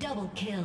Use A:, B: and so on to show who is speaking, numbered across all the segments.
A: Double kill.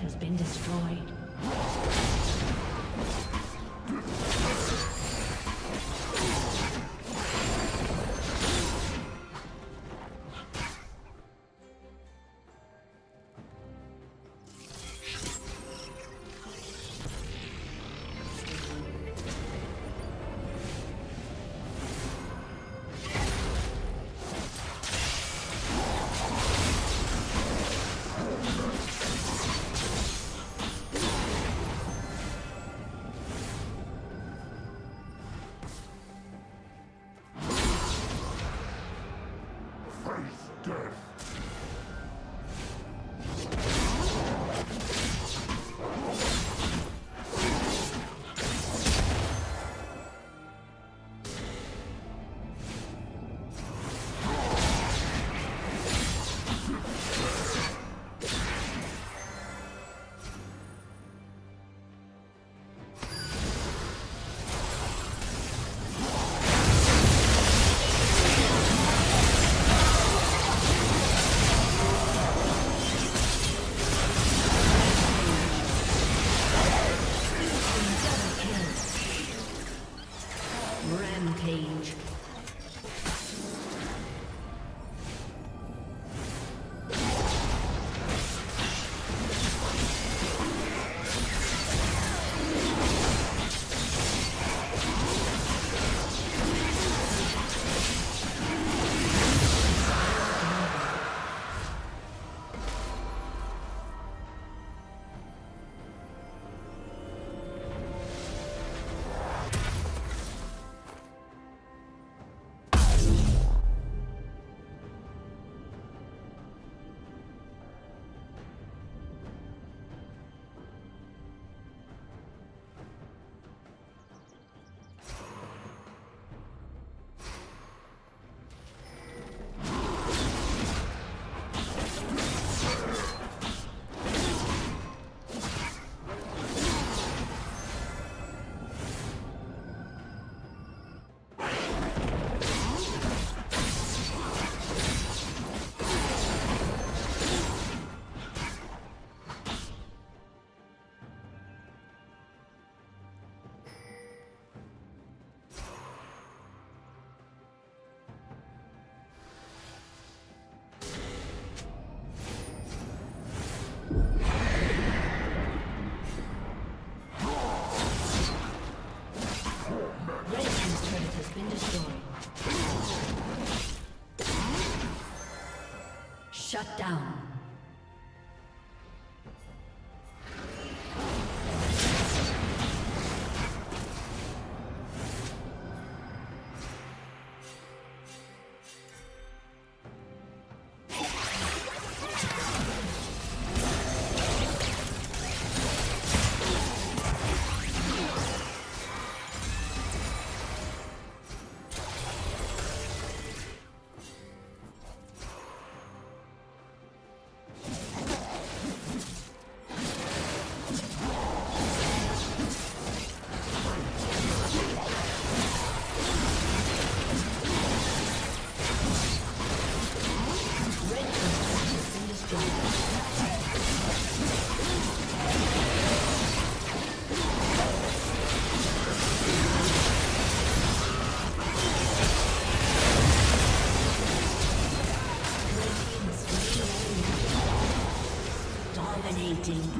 A: Has been destroyed. Shut down. dominating.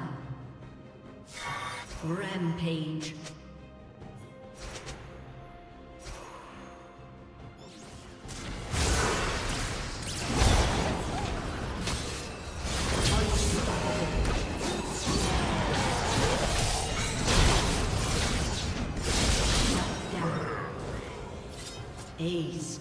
B: Ace.